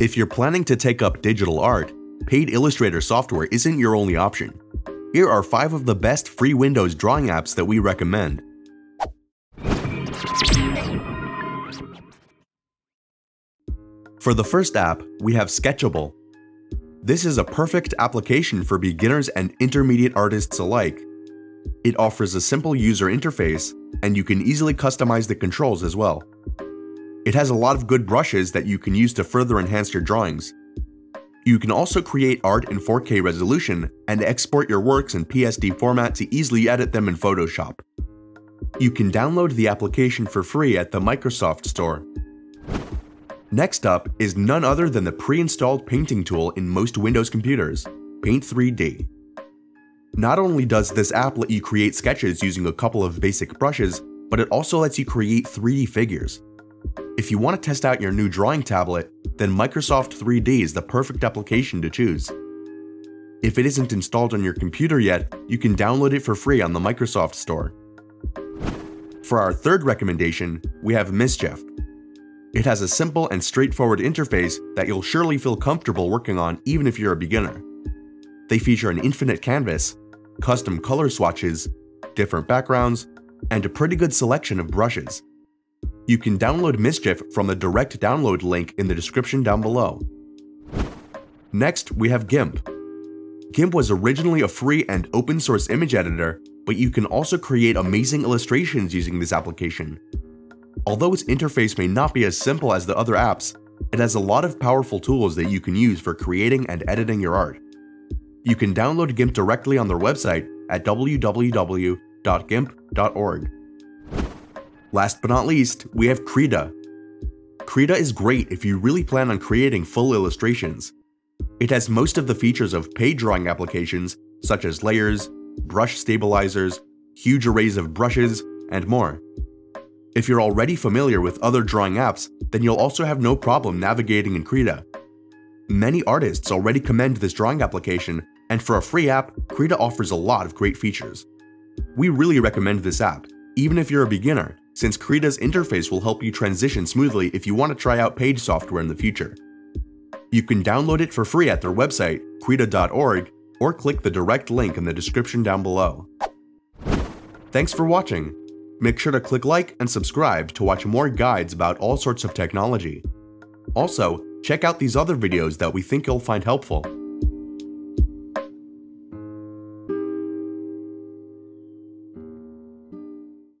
If you're planning to take up digital art, paid Illustrator software isn't your only option. Here are 5 of the best free Windows drawing apps that we recommend. For the first app, we have Sketchable. This is a perfect application for beginners and intermediate artists alike. It offers a simple user interface, and you can easily customize the controls as well. It has a lot of good brushes that you can use to further enhance your drawings. You can also create art in 4K resolution and export your works in PSD format to easily edit them in Photoshop. You can download the application for free at the Microsoft Store. Next up is none other than the pre-installed painting tool in most Windows computers, Paint 3D. Not only does this app let you create sketches using a couple of basic brushes, but it also lets you create 3D figures. If you want to test out your new drawing tablet, then Microsoft 3D is the perfect application to choose. If it isn't installed on your computer yet, you can download it for free on the Microsoft Store. For our third recommendation, we have Mischief. It has a simple and straightforward interface that you'll surely feel comfortable working on even if you're a beginner. They feature an infinite canvas, custom color swatches, different backgrounds, and a pretty good selection of brushes. You can download Mischief from the direct download link in the description down below. Next, we have GIMP. GIMP was originally a free and open source image editor, but you can also create amazing illustrations using this application. Although its interface may not be as simple as the other apps, it has a lot of powerful tools that you can use for creating and editing your art. You can download GIMP directly on their website at www.gimp.org. Last but not least, we have Krita. Krita is great if you really plan on creating full illustrations. It has most of the features of paid drawing applications such as layers, brush stabilizers, huge arrays of brushes, and more. If you're already familiar with other drawing apps, then you'll also have no problem navigating in Krita. Many artists already commend this drawing application, and for a free app, Krita offers a lot of great features. We really recommend this app, even if you're a beginner, since Krita's interface will help you transition smoothly if you want to try out page software in the future. You can download it for free at their website, krita.org, or click the direct link in the description down below. Thanks for watching. Make sure to click like and subscribe to watch more guides about all sorts of technology. Also, check out these other videos that we think you'll find helpful.